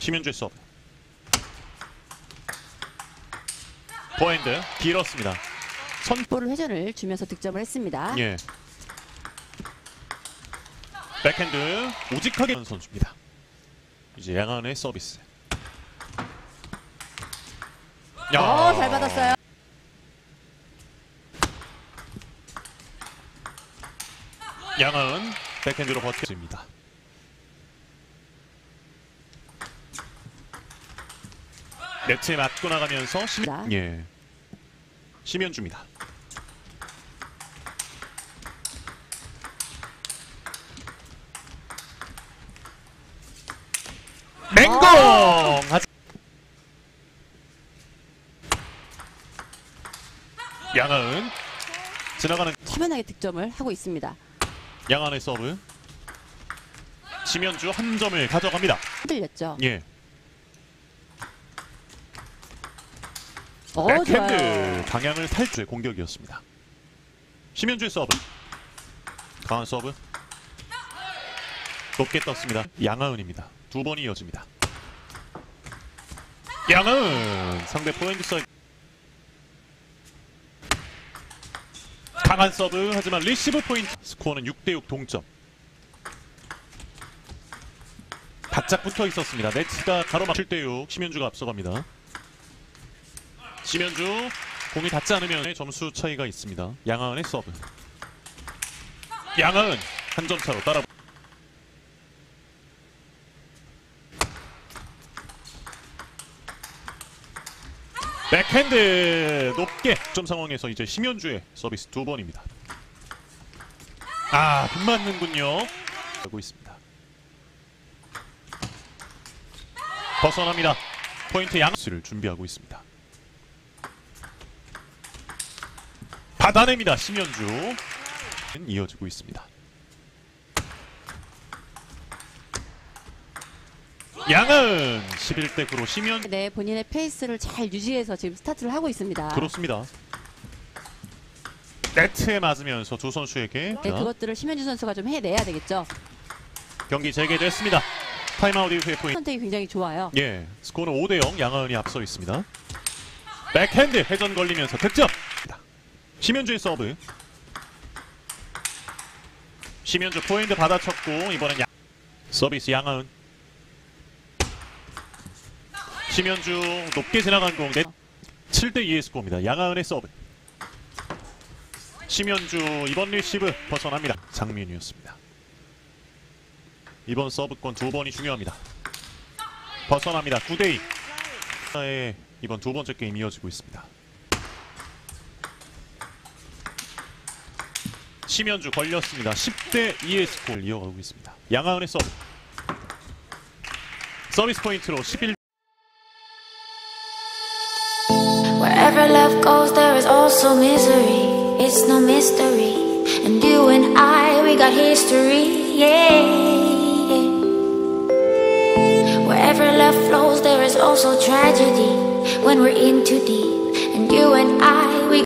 심현주의 서브. 포핸드 길었습니다. 선볼 회전을 주면서 득점을 했습니다. 예. 백핸드 우직하게 하는 선수입니다. 이제 양하은의 서비스. 야. 어, 잘 받았어요. 양은 백핸드로 버텼습니다. 네트에 맞고 나가면서 심... 자. 예. 심현주입니다. 맹공! 하지- 양은 지나가는 차분하게 득점을 하고 있습니다. 양하은의 서브. 심현주 한 점을 가져갑니다. 흔들렸죠. 예. 어, 백핸드 좋아요. 방향을 탈주의 공격이었습니다. 심현주의 서브. 강한 서브. 높게 떴습니다. 양하은입니다. 두 번이 이어집니다. 양하은 상대 포핸드 사이드. 강한 서브 하지만 리시브 포인트 스코어는 6대6 동점. 바짝 붙어 있었습니다. 네트가 가로막 7대6 심현주가 앞서갑니다. 심현주 공이 닿지 않으면 점수 차이가 있습니다. 양하은의 서브. 양하은 한 점 차로 따라. 백핸드 높게 점 상황에서 이제 심현주의 서비스 두 번입니다. 아, 빗 맞는군요. 하고 있습니다. 벗어납니다. 포인트 양수를 준비하고 있습니다. 받아냅니다. 심현주 이어지고 있습니다. 양은 11대 9로 심현 네, 본인의 페이스를 잘 유지해서 지금 스타트를 하고 있습니다. 그렇습니다. 네트에 맞으면서 두 선수에게 네, 그것들을 심현주 선수가 좀 해내야 되겠죠. 경기 재개됐습니다. 타임아웃 이후에 포인트. 선택이 굉장히 좋아요. 예, 스코어는 5대 0 양하은이 앞서 있습니다. 백핸드 회전 걸리면서 득점. 심현주의 서브. 심현주 포핸드 받아쳤고 이번엔 양... 서비스 양하은. 심현주 높게 지나간 공 넷. 7대 2의 스코어입니다. 양하은의 서브. 심현주 이번 리시브 벗어납니다. 장민이었습니다. 이번 서브권 두 번이 중요합니다. 벗어납니다. 9대2. 의 이번 두 번째 게임 이어지고 있습니다. 심현주 걸렸습니다. 10대 2의 스코어를 이어가고 있습니다. 양하은의 서브. 서비스 포인트로 11 Wherever love goes, there is also misery. It's no mystery. And you and I, we got history. Yeah. Wherever love flows, there is also tragedy. When we're in too deep. And you and I,